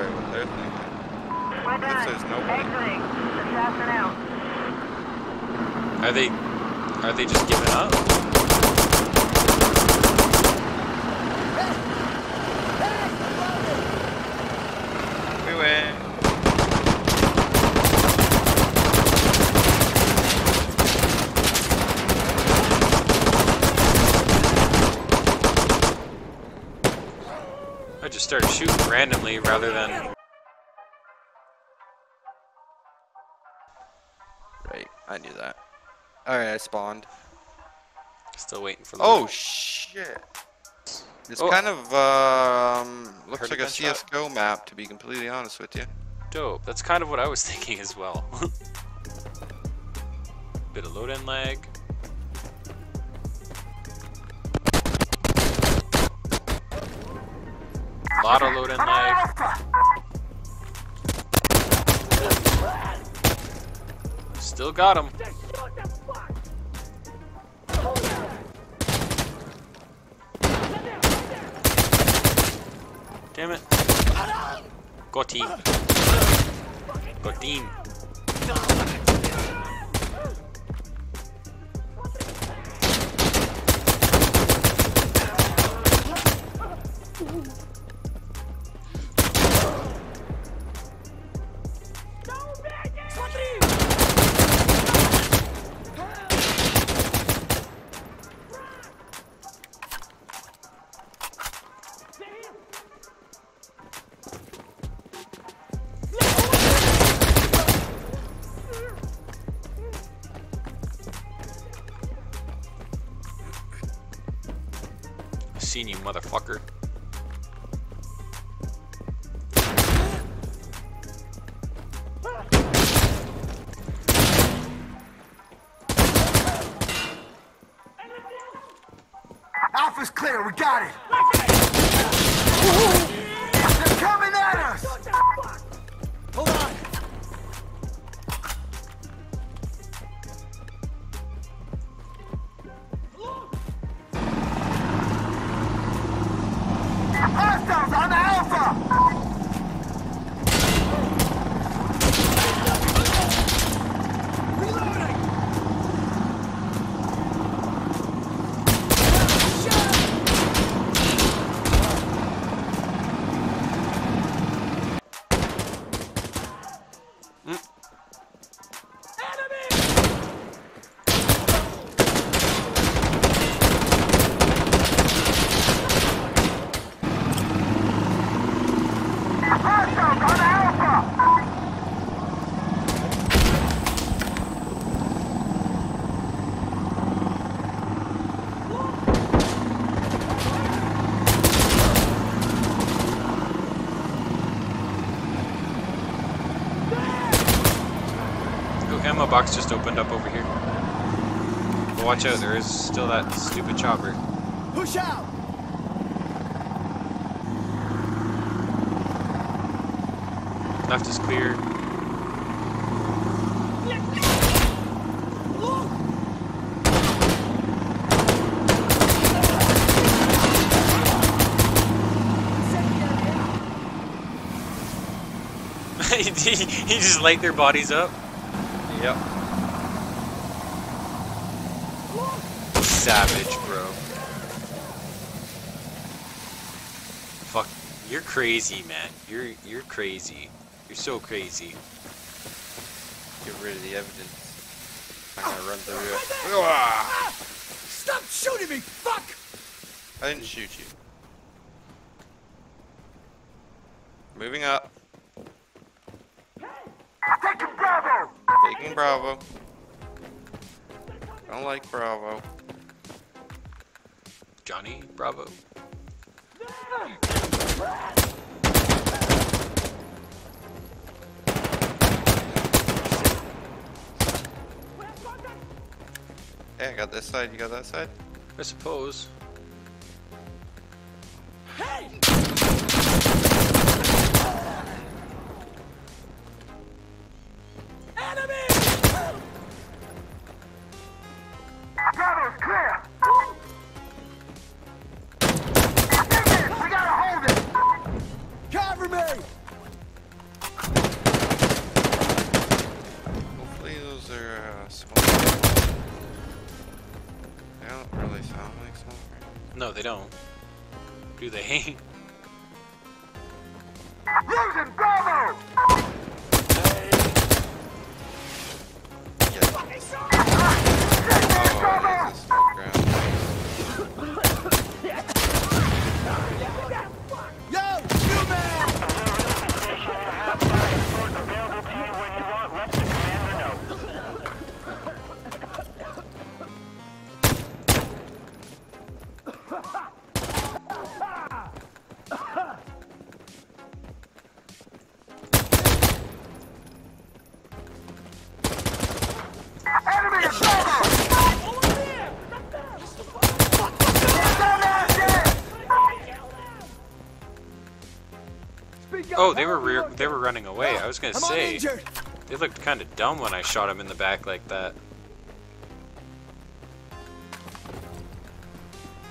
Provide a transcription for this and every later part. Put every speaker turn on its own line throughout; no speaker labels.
probably what they're thinking.
We're done.
there's nobody.
Exiting. Assassin out.
Are they are they just giving up?
We win.
I just started shooting randomly rather than
Right, I knew that. Alright, I spawned.
still waiting for the
Oh shit! It's
Oh.
kind of um looks
Heard
like a. CS:GO map, to be completely honest with you.
dope. That's kind of what I was thinking as well. Bit of load in lag. Lot of load in. Still got him. Damn it. Got him. Got him. Seen you, motherfucker.
Alpha's clear, we got it!
But watch out, there is still that stupid chopper.
Push out!
Left is clear. he, he just light their bodies up.
Yep.
Savage, bro. Fuck, you're crazy, man. You're you're crazy. You're so crazy.
Get rid of the evidence. I'm gonna run through it. Ah!
Stop shooting me! Fuck!
I didn't shoot you. Moving up.
Taking Bravo!
Taking Bravo. Don't like Bravo.
Johnny Bravo.
Hey, I got this side, you got that side?
I suppose.
Bravo's
oh,
they were rear they were running away. I was gonna say they looked kind of dumb when I shot him in the back like that.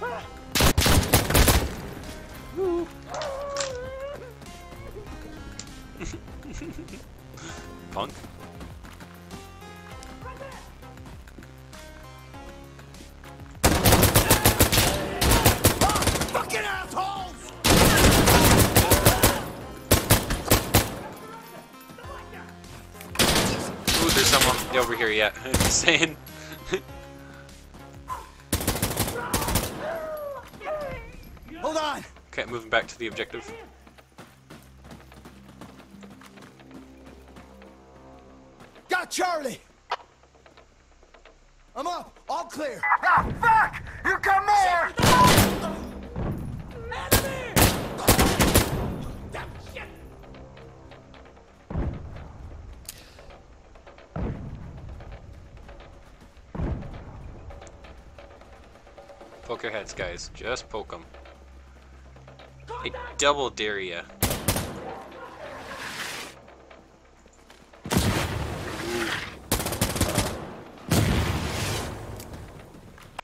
Punk. Over here yet. Just saying.
Hold on.
Okay, moving back to the objective.
Got Charlie. I'm up. All clear. Ah, fuck! You come more!
Heads, guys. Just poke them. I double dare ya.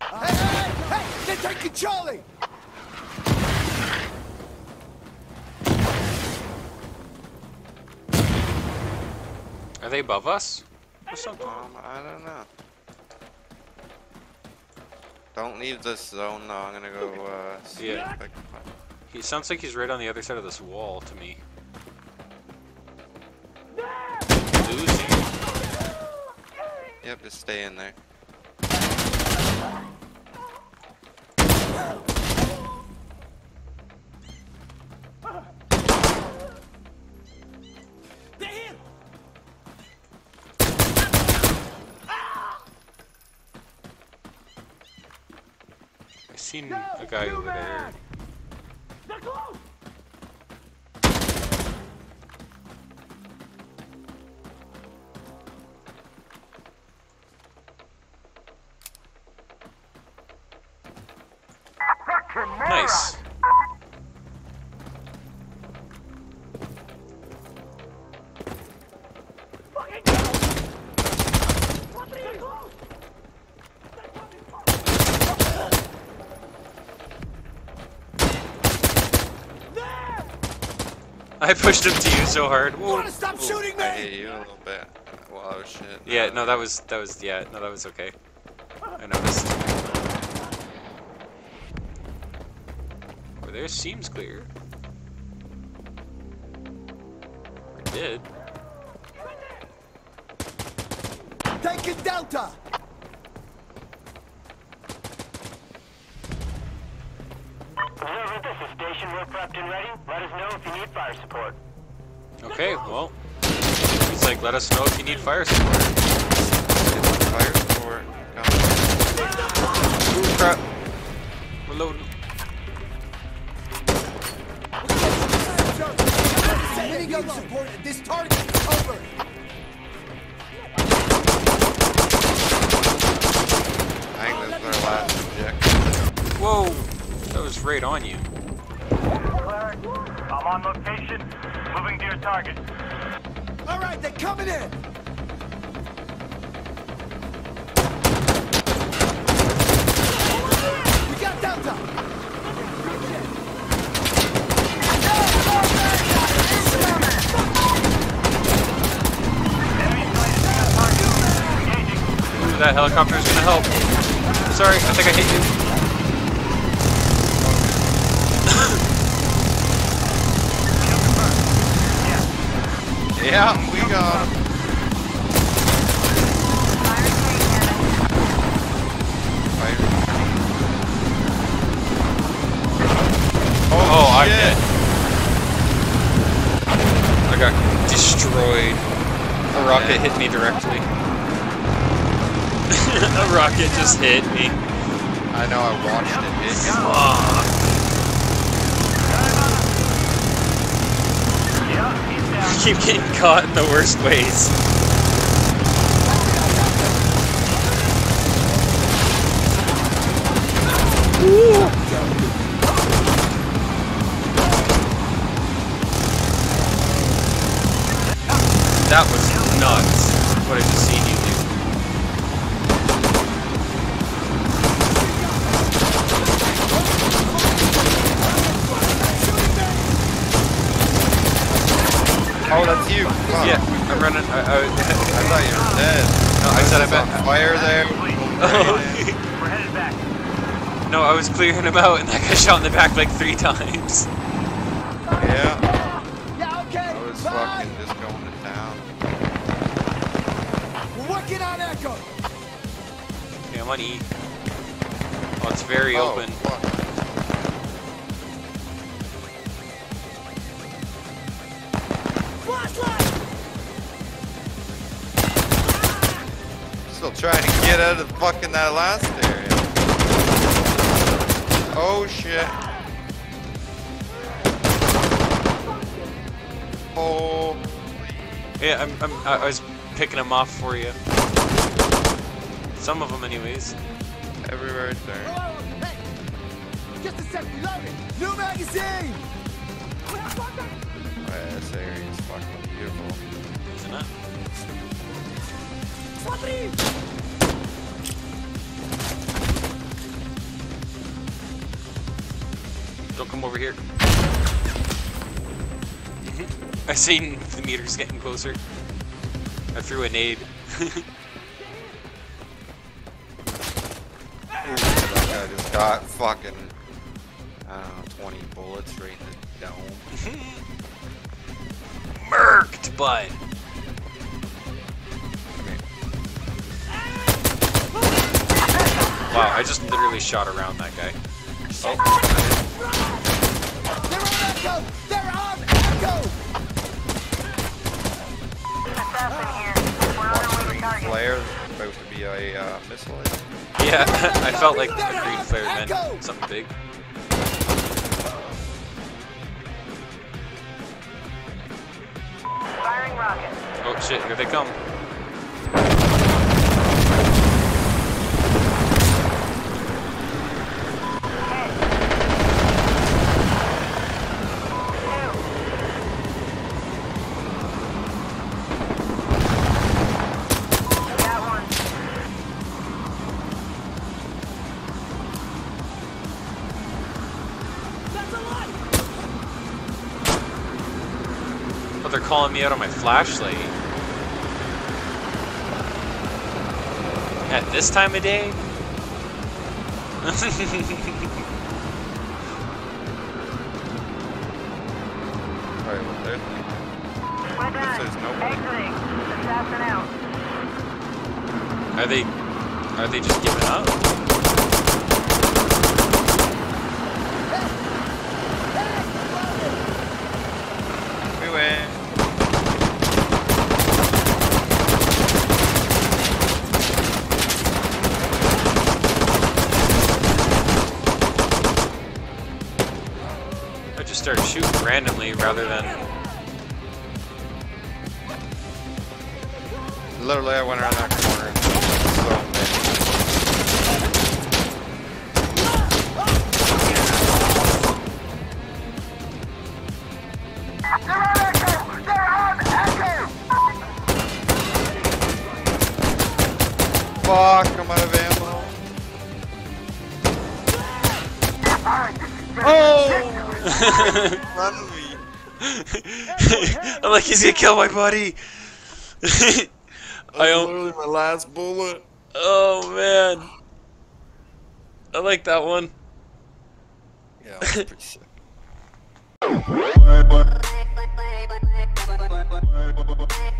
Hey, hey, hey! Hey! They're taking Charlie!
Are they above us? Or something?
Um, I don't know. Don't leave this zone though. I'm gonna go uh, see
Yeah.
if I can find.
He sounds like he's right on the other side of this wall to me. Losing.
Yep, just stay in there.
Seen a guy over there. I pushed him to you so hard.
You wanna stop shooting
I
me?
hit you a little bit. Well, oh shit.
Yeah, no, that was that was yeah, no, that was okay. I noticed. Over there seems clear. Or did.
Taking Delta!
Observer, this is station. We're prepped and ready. Let us know if you need fire support.
Okay, well. it's like, let us know if you need fire support.
Fire support. Come.
Ooh, crap. Reloading.
Minigun support at this target. Over.
I think this is our last objective.
Whoa! That was right on you.
I'm on location. Moving to your target.
All right, they're coming in. We got Delta.
That helicopter is gonna help. Sorry, I think I hit you.
Yeah, we got him.
Oh, oh, I
shit.
did. I got destroyed. A rocket hit me directly. A rocket just hit me.
I know, I watched it hit you.
Fuck.
Yeah, he's down.
I keep getting caught in the worst ways. That was nuts. What I just seen you I, I,
I thought you were dead.
No, I said I
was
bet-
fire there.
We're headed back.
no, I was clearing him out, and I got shot in the back like three times.
Yeah,
Yeah, okay.
I was
Bye.
fucking just going to town.
We're working on Echo.
Okay, I'm on E. Oh, it's very
Oh,
open.
fuck.
Flashlight.
Still trying to get out of the fucking that last area. Oh shit. Oh.
Yeah, I'm, I'm, I I was picking them off for you. Some of them, anyways.
Everywhere I turn.
Whoa, hey. Just a sec. Reloading. New magazine.
Oh, yeah, this area is fucking beautiful.
Isn't it?
Смотри.
Don't come over here. I seen the meters getting closer. I threw a nade.
That guy just got fucking, I don't know, 20 bullets right in the dome.
Murked, bud. Wow, I just literally shot around that guy.
They're on Echo. They're on Echo.
Assassin here. We're on our way to
Green
target.
flare about to be a uh, missile.
Yeah, I felt like the green flare meant something big.
Firing rocket.
Oh shit, here they come. Calling me out on my flashlight. At this time of day?
Alright, well, there's
We're done.
there's nobody.
Exiting. Assassin out.
Are they are they just giving up? Randomly rather than
Literally, I went around that corner. Fuck, I'm out of ammo. Run away.
I'm like, he's gonna kill my buddy. I
literally my last bullet.
Oh man, I like that one.
Yeah, that pretty sick.